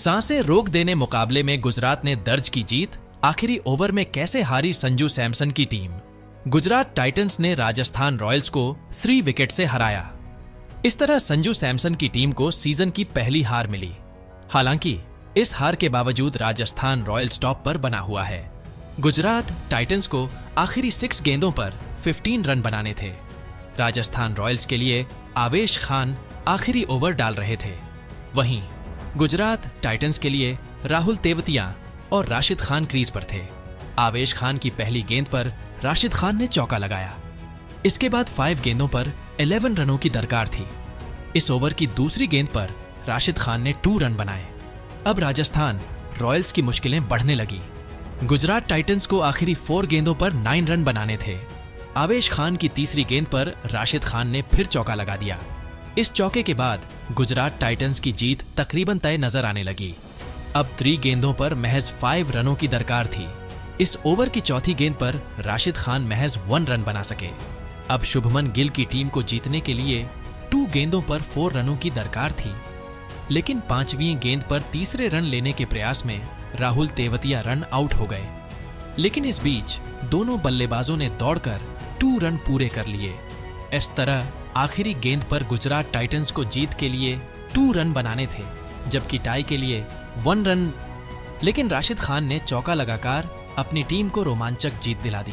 साँसें रोक देने मुकाबले में गुजरात ने दर्ज की जीत, आखिरी ओवर में कैसे हारी संजू सैमसन की टीम? गुजरात टाइटंस ने राजस्थान रॉयल्स को थ्री विकेट से हराया। इस तरह संजू सैमसन की टीम को सीज़न की पहली हार मिली। हालाँकि, इस हार के बावजूद राजस्थान रॉयल्स टॉप पर बना हुआ है। गुजरात टाइटंस को आखिरी सिक्स गेंदों पर 15 रन बनाने थे। राजस्थान रॉयल्स के लिए आवेश खान आखिरी ओवर डाल रहे थे। वहीं गुजरात टाइटंस के लिए राहुल तेवतिया और राशिद खान क्रीज पर थे। आवेश खान की पहली गेंद पर राशिद खान ने चौका लगाया। इसके बाद फाइव गेंदों पर 11 रनों की दरकार थी। इस ओवर की दूसरी गेंद पर राशिद खान ने टू रन बनाए। अब राजस्थान रॉयल्स की मुश्किलें बढ़ने लगी। गुजरात टाइटंस को आखिरी फोर गेंदों पर नाइन रन बनाने थे। आवेश खान की तीसरी गेंद पर राशिद खान ने फिर चौका लगा दिया। इस चौके के बाद गुजरात टाइटंस की जीत तकरीबन तय नज़र आने लगी। अब त्री गेंदों पर महज फाइव रनों की दरकार थी। इस ओवर की चौथी गेंद पर राशिद खान महज वन रन बना सके। अब शुभमन गिल की टीम को जीतने के लिए टू गेंदों पर फोर रनों की दरकार थी। लेकिन पांचवी गेंद पर तीसरे रन लेने के प्रयास में राहुल तेवतिया रन आउट हो गए। लेकिन इस बीच दोनों बल्लेबाजों ने दौड़कर टू रन पूरे कर लिए। इस तरह आखिरी गेंद पर गुजरात टाइटंस को जीत के लिए टू रन बनाने थे, जबकि टाई के लिए वन रन। लेकिन राशिद खान ने चौका लगाकर अपनी टीम को रोमांचक जीत दिला दी।